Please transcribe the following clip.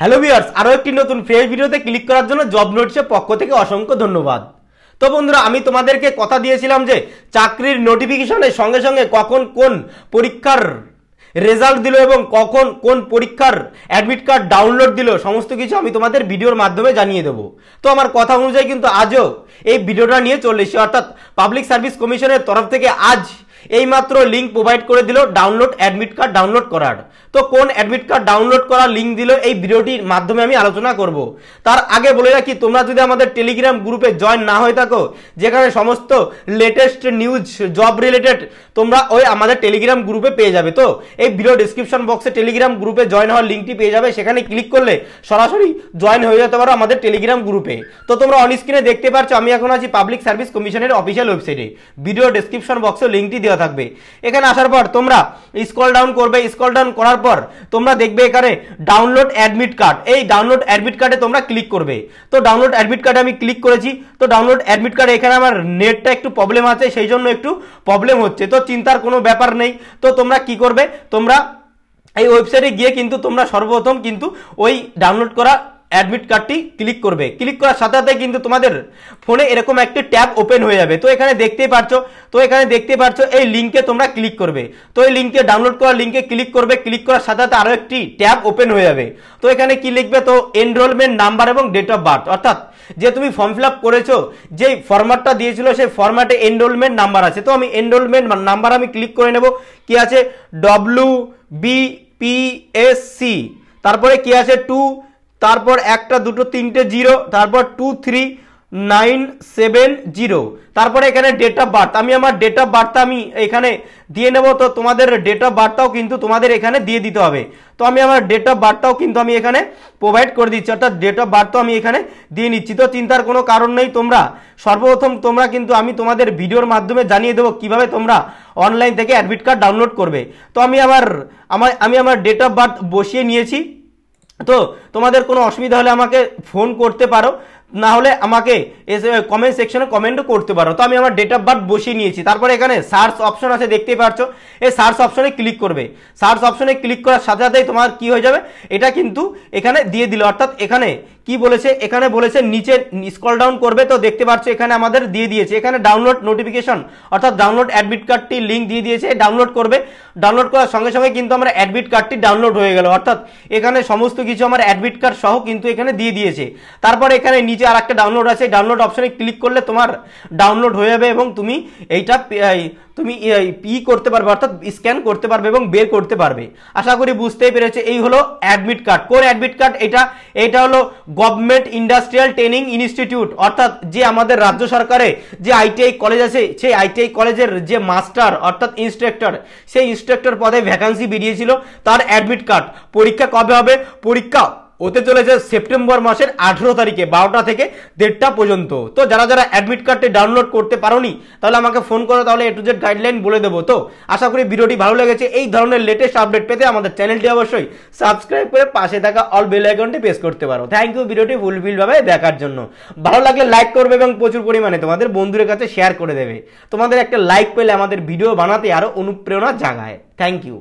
Hello viewers আরও একটি নতুন ফ্রেশ ভিডিওতে ক্লিক করার জন্য জব নোটিসের পক্ষ থেকে অসংখ্য ধন্যবাদ। তো বন্ধুরা, আমি তোমাদেরকে কথা দিয়েছিলাম যে চাকরির নোটিফিকেশনের সঙ্গে সঙ্গে কখন কোন পরীক্ষার রেজাল্ট দিল এবং কখন কোন পরীক্ষার অ্যাডমিট কার্ড ডাউনলোড দিল, সমস্ত কিছু আমি তোমাদের ভিডিওর মাধ্যমে জানিয়ে দেবো। তো আমার কথা অনুযায়ী কিন্তু আজও এই ভিডিওটা নিয়ে চলে এসেছি। অর্থাৎ পাবলিক সার্ভিস কমিশনের তরফ থেকে আজ এইমাত্র লিঙ্ক প্রোভাইড করে দিল ডাউনলোড অ্যাডমিট কার্ড ডাউনলোড করার। তো কোন অ্যাডমিট কার্ড ডাউনলোড করার লিঙ্ক দিল এই ভিডিওটির মাধ্যমে আমি আলোচনা করব। তার আগে বলে রাখি, তোমরা যদি আমাদের টেলিগ্রাম গ্রুপে জয়েন না হয়ে থাকো, যেখানে সমস্ত লেটেস্ট নিউজ জব রিলেটেড তোমরা ওই আমাদের টেলিগ্রাম গ্রুপে পেয়ে যাবে। তো এই ভিডিও ডিসক্রিপশন বক্সে টেলিগ্রাম গ্রুপে জয়েন হওয়ার লিঙ্কটি পেয়ে যাবে। সেখানে ক্লিক করলে সরাসরি জয়েন হয়ে যেতে পারো আমাদের টেলিগ্রাম গ্রুপে তো তোমরা অন স্ক্রিনে দেখতে পারছ, আমি এখন আছি পাবলিক সার্ভিস কমিশনের অফিসিয়াল ওয়েবসাইটে ভিডিও ডিসক্রিপশন বক্সে লিঙ্কটি দেওয়া থাকবে। এখানে আসার পর তোমরা স্কল ডাউন করবে। স্কল ডাউন করার পর তোমরা দেখবে এখানে ডাউনলোড অ্যাডমিট কার্ড এই ডাউনলোড অ্যাডমিট কার্ডে তোমরা ক্লিক করবে। তো ডাউনলোড অ্যাডমিট কার্ডে আমি ক্লিক করেছি। তো ডাউনলোড অ্যাডমিট কার্ডে এখানে আমার নেটটা একটু প্রবলেম আছে, সেই জন্য একটু প্রবলেম হচ্ছে। তো চিন্তার কোনো ব্যাপার নেই। তো তোমরা কি করবে? তোমরা এই ওয়েবসাইটে গিয়ে কিন্তু তোমরা সর্বপ্রথম কিন্তু ওই ডাউনলোড করা অ্যাডমিট কার্ডটি ক্লিক করবে। ক্লিক করার সাথে সাথে কিন্তু তোমাদের ফোনে এরকম একটি ট্যাব ওপেন হয়ে যাবে। তো এখানে দেখতেই পারছ, তো এখানে দেখতে পারছ এই লিঙ্কে তোমরা ক্লিক করবে। তো এই লিঙ্কে ডাউনলোড করার লিঙ্কে ক্লিক করবে। ক্লিক করার সাথে সাথে আরও একটি ট্যাব ওপেন হয়ে যাবে। তো এখানে কি লিখবে? তো এনরোলমেন্ট নাম্বার এবং ডেট অফ বার্থ অর্থাৎ যে তুমি ফর্ম ফিল আপ করেছ, যেই ফরম্যাটটা দিয়েছিল, সেই ফরম্যাটে এনরোলমেন্ট নাম্বার আছে। তো আমি এনরোলমেন্ট নাম্বার আমি ক্লিক করে নেব। কি আছে? W B P S C তারপরে কি আছে? টু তারপর একটা, দুটো, তিনটে, জিরো, তারপর two three nine seven zero তারপরে এখানে ডেট অফ বার্থ আমি আমার ডেট অফ বার্থটা আমি এখানে দিয়ে নেব, তো তোমাদের ডেট অফ বার্থটাও কিন্তু তোমাদের এখানে দিয়ে দিতে হবে। তো আমি আমার ডেট অফ বার্থটাও কিন্তু আমি এখানে প্রোভাইড করে দিচ্ছি, অর্থাৎ ডেট অফ বার্থও আমি এখানে দিয়ে নিচ্ছি। তো চিন্তার কোনো কারণ নেই তোমরা। সর্বপ্রথম তোমরা কিন্তু আমি তোমাদের ভিডিওর মাধ্যমে জানিয়ে দেবো কীভাবে তোমরা অনলাইন থেকে অ্যাডমিট কার্ড ডাউনলোড করবে। তো আমি আমার আমার, আমি আমার ডেট অফ বার্থ বসিয়ে নিয়েছি। তো তোমাদের কোনো অসুবিধা হলে আমাকে ফোন করতে পারো, না হলে আমাকে কমেন্ট সেকশনে কমেন্টও করতে পারো। তো আমি আমার ডেট অফ বার্থ বসিয়ে নিয়েছি। তারপরে এখানে সার্চ অপশন আছে, দেখতেই পাচ্ছ এই সার্চ অপশনে ক্লিক করবে। সার্চ অপশনে ক্লিক করার সাথে সাথেই তোমার কি হয়ে যাবে? এটা কিন্তু এখানে দিয়ে দিল। অর্থাৎ এখানে কি বলেছে? এখানে বলেছে, নিচে স্ক্রল ডাউন করবে তো দেখতে পাচ্ছ এখানে আমাদের দিয়ে দিয়েছে। এখানে ডাউনলোড নোটিফিকেশন অর্থাৎ ডাউনলোড অ্যাডমিট কার্ডটি লিঙ্ক দিয়ে দিয়েছে ডাউনলোড করবে। ডাউনলোড করার সঙ্গে সঙ্গে কিন্তু আমার অ্যাডমিট কার্ডটি ডাউনলোড হয়ে গেল। অর্থাৎ এখানে সমস্ত কিছু আমার অ্যাডমিট কার্ড সহ কিন্তু এখানে দিয়ে দিয়েছে। তারপরে এখানে নিচে আর একটা ডাউনলোড আছে ডাউনলোড অপশনে ক্লিক করলে তোমার ডাউনলোড হয়ে যাবে এবং তুমি এইটা তুমি ই করতে পারবে, অর্থাৎ স্ক্যান করতে পারবে এবং বের করতে পারবে। আশা করি বুঝতেই পেরেছে, এই হলো অ্যাডমিট কার্ড কোন অ্যাডমিট কার্ড এটা এটা হলো গভর্নমেন্ট ইন্ডাস্ট্রিয়াল ট্রেনিং ইনস্টিটিউট, অর্থাৎ যে আমাদের রাজ্য সরকারে যে আইটিআই কলেজ আছে, সেই আইটিআই কলেজের যে মাস্টার, অর্থাৎ ইন্সট্রাক্টর, সেই ইনস্ট্রাক্টর পদে ভ্যাকান্সি বেরিয়েছিল। তার অ্যাডমিট কার্ড পরীক্ষা কবে হবে? পরীক্ষা হতে চলেছে সেপ্টেম্বর মাসের আঠেরো তারিখে, বারোটা থেকে দেড়টা পর্যন্ত। তো যারা যারা অ্যাডমিট কার্ডটি ডাউনলোড করতে পারোনি, তাহলে আমাকে ফোন করো, তাহলে এ টু জেড গাইডলাইন বলে দেবো। তো আশা করি ভিডিওটি ভালো লেগেছে। এই ধরনের লেটেস্ট আপডেট পেতে আমাদের চ্যানেলটি অবশ্যই সাবস্ক্রাইব করে পাশে থাকা অল বেল আইকনটি প্রেস করতে পারো। থ্যাংক ইউ ভিডিওটি ফুলফিলভাবে দেখার জন্য। ভালো লাগলে লাইক করবে এবং প্রচুর পরিমাণে তোমাদের বন্ধুদের কাছে শেয়ার করে দেবে। তোমাদের একটা লাইক পেলে আমাদের ভিডিও বানাতে আরও অনুপ্রেরণা জাগায়। Thank you